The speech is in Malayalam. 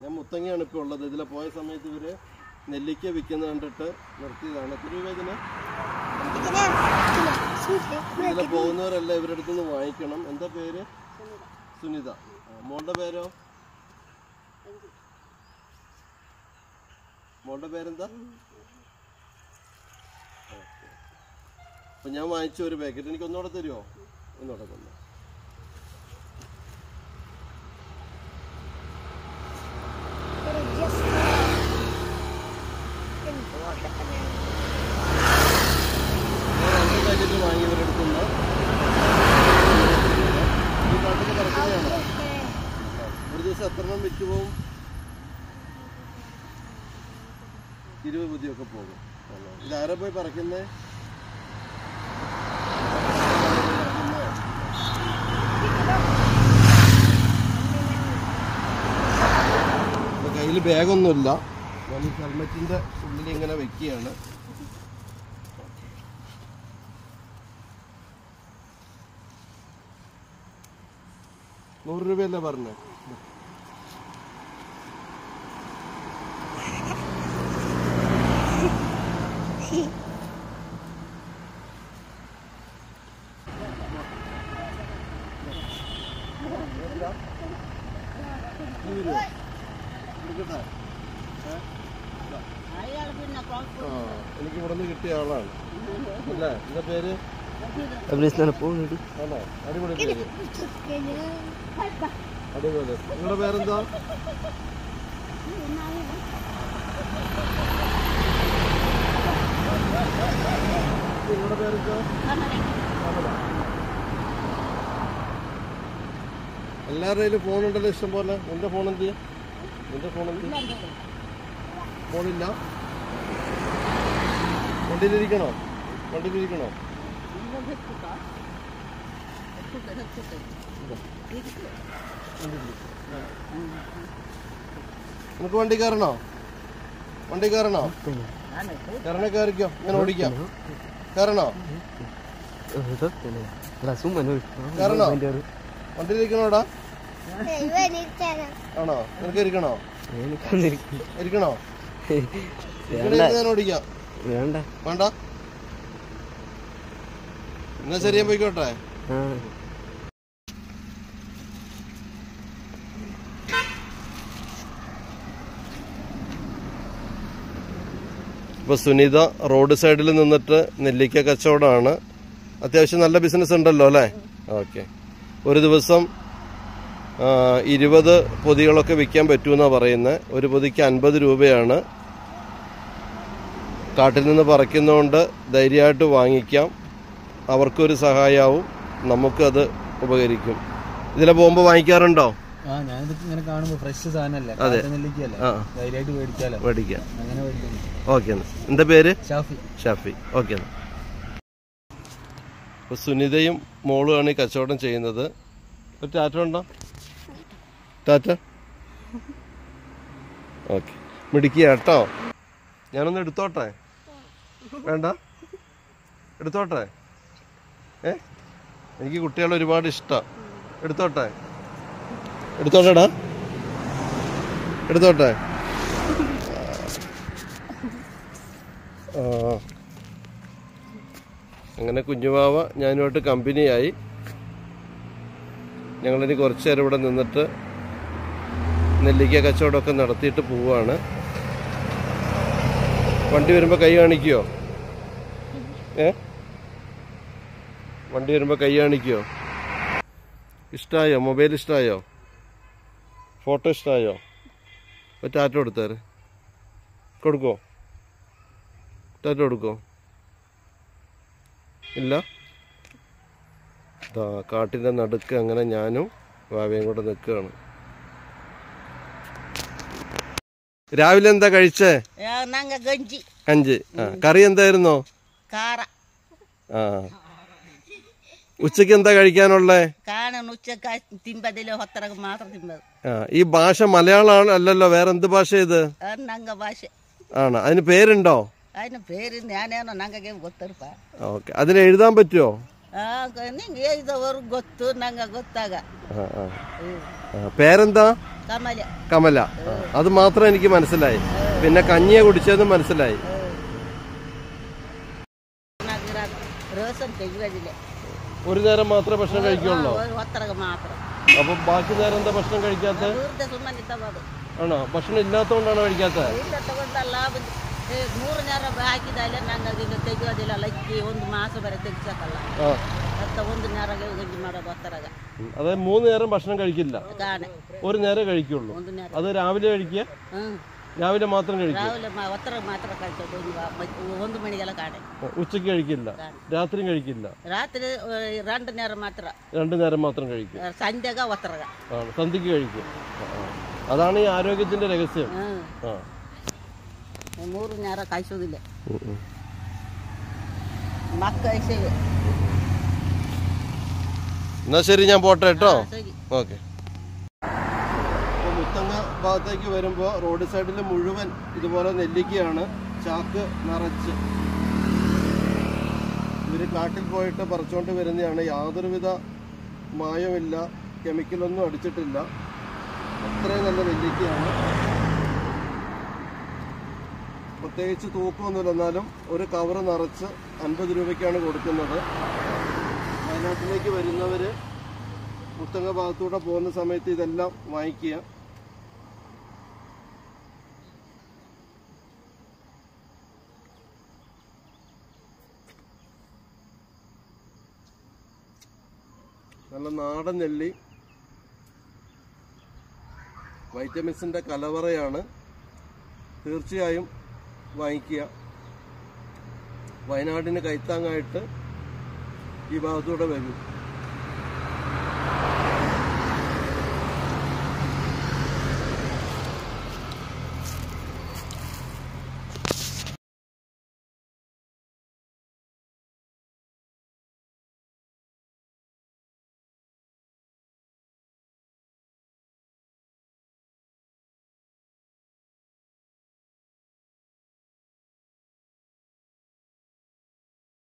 ഞാൻ മുത്തങ്ങയാണ് ഇപ്പോൾ ഉള്ളത്. ഇതിലെ പോയ സമയത്ത് ഇവർ നെല്ലിക്ക വിൽക്കുന്ന കണ്ടിട്ട് നിർത്തിയതാണ്. എത്ര രൂപ ഇതിന് ഇതിലെ പോകുന്നവരെല്ലാം ഇവരുടെ അടുത്ത് നിന്ന് വാങ്ങിക്കണം. എന്താ പേര്? സുനിത. മോളുടെ പേരോ? മോളുടെ പേരെന്താ? അപ്പൊ ഞാൻ വാങ്ങിച്ച ഒരു പാക്കറ്റ്. എനിക്ക് ഒന്നുകൂടെ തരുമോ ഒന്നുകൂടെ തന്നെ ഞാൻ രണ്ട് പാക്കറ്റ് വാങ്ങിയവരുടെ അടുത്തുനിന്ന് ഈ നാട്ടിൽ കറക്കുന്നതാണോ ഒരു ദിവസം എത്ര എണ്ണം വിറ്റ് പോവും ഇരുപത് ബുദ്ധിയൊക്കെ പോകും. ഇതാരെ പോയി പറിക്കുന്നേ? കയ്യിൽ ബാഗൊന്നുമില്ല. ഈ ഹെൽമെറ്റിന്റെ ഉള്ളിൽ ഇങ്ങനെ വെക്കുകയാണ്. നൂറ് രൂപയല്ലേ പറഞ്ഞേ എടുക്കട്ടെ ആ എനിക്ക് ഇവിടെ നിന്ന് കിട്ടിയ ആളാണ്. അല്ലേ? എന്റെ പേര്? അടിപൊളി പേര്. അടിപൊളി നിങ്ങളുടെ പേരെന്താ? നിങ്ങളുടെ ഫോൺ ഉണ്ടല്ലോ ഇഷ്ടം പോലെ എന്റെ ഫോൺ എന്ത് എന്റെ നിന്റെ ഫോൺ എന്ത്? ഫോണില്ല വണ്ടിയിലിരിക്കണോ? വണ്ടിയിലിരിക്കണോ? നമുക്ക് വണ്ടി കയറണോ? വണ്ടി കയറണോ? കയറണേ കയറിക്കോ. ഇങ്ങനെ ഓടിക്കാം. കയറണോ? കയറണോ? വണ്ടിയിലിരിക്കണോടാ? ആണോ? നിനക്ക് ഇരിക്കണോ? ഇരിക്കണോ? ഓടിക്കാം. വേണ്ട. വേണ്ട. എന്നാ ശരിയാ പോയിക്കോട്ടെ. ഇപ്പോൾ സുനിത റോഡ് സൈഡിൽ നിന്നിട്ട് നെല്ലിക്ക കച്ചവടമാണ്. അത്യാവശ്യം നല്ല ബിസിനസ് ഉണ്ടല്ലോ അല്ലേ? ഓക്കെ. ഒരു ദിവസം ഇരുപത് പൊതികളൊക്കെ വിൽക്കാൻ പറ്റുമെന്നാണ് പറയുന്നത് ഒരു പൊതിക്ക് അൻപത് രൂപയാണ്. കാട്ടിൽ നിന്ന് പറിക്കുന്നതുകൊണ്ട് ധൈര്യമായിട്ട് വാങ്ങിക്കാം. അവർക്കൊരു സഹായമാവും നമുക്കത് ഉപകരിക്കും. ഇതിലെ ബോംബ് വാങ്ങിക്കാറുണ്ടോ? ആ ഇങ്ങനെ കാണുമ്പോൾ ഫ്രഷ് സാധനല്ലേ? അതെ. നെല്ലിക്കല്ലേ ആ. ധൈര്യമായിട്ട് മേടിക്കാലോ? മേടിക്കാം. അങ്ങനെ ഓക്കെ എന്താ പേര്? ഷാഫി. ഷാഫി. ഓക്കെ എന്നാ. അപ്പോൾ സുനിതയും മോളുമാണ് ഈ കച്ചവടം ചെയ്യുന്നത്. ഒരു ടാറ്റ ഉണ്ടോ? ടാറ്റ? ഓക്കെ. മിടിക്കുക കേട്ടോ. ഞാനൊന്ന് എടുത്തോട്ടെ? വേണ്ട? എടുത്തോട്ടെ? ഏ? എനിക്ക് കുട്ടികളെ ഒരുപാട് ഇഷ്ടം. എടുത്തോട്ടെ? എടുത്തോട്ടെടാ. എടുത്തോട്ടെ. അങ്ങനെ കുഞ്ഞുമാവ ഞാനുമായിട്ട് കമ്പനിയായി. ഞങ്ങളിനി കുറച്ച് നേരം ഇവിടെ നിന്നിട്ട് നെല്ലിക്ക കച്ചവടമൊക്കെ നടത്തിയിട്ട് പോവുകയാണ്. വണ്ടി വരുമ്പോൾ കൈ കാണിക്കുമോ ഏ? വണ്ടി വരുമ്പോൾ കൈ കാണിക്കുമോ ഇഷ്ടമായോ മൊബൈൽ ഇഷ്ടമായോ ഫോട്ടോ ഇഷ്ടമായോ ഒരു ടാറ്റോ കൊടുത്തേര് കൊടുക്കോ? ടാറ്റോ കൊടുക്കോ ഇല്ല? ഇതാ കാട്ടിന്റെ നടുക്ക് അങ്ങനെ ഞാനും വാവയും കൂടെ നിൽക്കുകയാണ്. രാവിലെ എന്താ കഴിച്ചേ? കഞ്ചി. ആ കറി എന്തായിരുന്നോ? ആ. ഉച്ചയ്ക്ക് എന്താ കഴിക്കാനുള്ളേ? ഈ ഭാഷ മലയാളമാണ് അല്ലല്ലോ വേറെ എന്ത് ഭാഷ. ഇത് ആണ്. അതിന് പേരുണ്ടോ? അതിന് എഴുതാൻ പറ്റുമോ പേരെന്താ? കമല. കമല. അത് മാത്രം എനിക്ക് മനസ്സിലായി. പിന്നെ കഞ്ഞിയെ കുടിച്ചതെന്ന് മനസ്സിലായി. റോസം ചെയ്യുവതില്ലേ ഒരു നേരം മാത്രമേ ഭക്ഷണം കഴിക്കുള്ളൂ ಒತ್ತರಗ ಮಾತ್ರ അപ്പൊ ബാക്കി നേരം എന്താ ഭക്ഷണം കഴിക്കാത്ത ಇವ್ರದ್ದೆ ಸುಮ್ಮನೆ ತಗೋದು ആണോ ഭക്ഷണം ഇല്ലാത്തതുകൊണ്ടാണോ കഴിക്കാത്ത ಇಲ್ಲ ತಗೊಂಡಲ್ಲ ಬಂದು ಏ, ಮೂರು ನೇರ ಹಾಕಿದಾಗಲೇ ನಂಗೆ ಈಗ ತೆಗಿಯೋದಿಲ್ಲ ಲಕ್ಕಿ ಒಂದು ಮಾಸ ಬರೀ ತೆಗಿಸಕ್ಕಲ್ಲ ആ ಮತ್ತೆ ಒಂದು ನೇರ ಗಂಜಿ ಮಾಡೋದು ಒತ್ತರಗ ഉം. അതായത് മൂന്ന് നേരം ഭക്ഷണം കഴിക്കില്ല ಕಾಣೆ ഒരു നേരം കഴിക്കുള്ളൂ ಒಂದು ನೇರ അത് രാവിലെ കഴിക്കുക ಹ್ಞೂ രാവിലെ മാത്രം കഴിക്കുക ರಾವಿಲೆ ಮಾ ಒತ್ತರಗ ಮಾತ್ರ ಕಳ್ಸೋದು ಒಂದು ವ- ಮ- ಒಂದು ಮಣಿಗೆಲ್ಲ ಕಾಣೆ ഉച്ചയ്ക്ക് കഴിക്കില്ല രാത്രിയും കഴിക്കില്ല ರಾತ್ರಿ ಆ, രണ്ട് ನೇರ ಮಾತ್ರ രണ്ടു നേരം മാത്രം കഴിക്കും ಆ, ಸಂಜೆಗ ಒತ್ತರಗ ആണ് സന്ധ്യക്ക് കഴിക്കും ആ, ആ. അതാണ് ഈ ആരോഗ്യത്തിന്റെ രഹസ്യം ಹ್ಞೂ ആ ಮೂರು ನೇರ ಕಾಯಿಸೋದಿಲ್ಲ ഉം, ഉം. ಮಕ್ಕ ಐಸೇವೆ എന്നാ ശരി ഞാൻ പോട്ടെ കേട്ടോ ಸರಿ ഓക്കെ മുത്തങ്ങ ഭാഗത്തേക്ക് വരുമ്പോൾ റോഡ് സൈഡിൽ മുഴുവൻ ഇതുപോലെ നെല്ലിക്കയാണ് ചാക്ക് നിറച്ച്. ഇവർ കാട്ടിൽ പോയിട്ട് പറിച്ചുകൊണ്ട് വരുന്നതാണ്. യാതൊരുവിധ മായമില്ല കെമിക്കലൊന്നും അടിച്ചിട്ടില്ല. അത്രയും നല്ല നെല്ലിക്കയാണ്. പ്രത്യേകിച്ച് തൂക്കമൊന്നുമില്ല. എന്നാലും ഒരു കവർ നിറച്ച് അൻപത് രൂപയ്ക്കാണ് കൊടുക്കുന്നത്. വയനാട്ടിലേക്ക് വരുന്നവർ മുത്തങ്ങ ഭാഗത്തൂടെ പോകുന്ന സമയത്ത് ഇതെല്ലാം വാങ്ങിക്കുക. നല്ല നാടൻ നെല്ലി. വൈറ്റമിൻസിന്റെ കലവറയാണ്. തീർച്ചയായും വാങ്ങിക്കുക. വയനാടിന് കൈത്താങ്ങായിട്ട് ഈ ഭാഗത്തൂടെ വരും.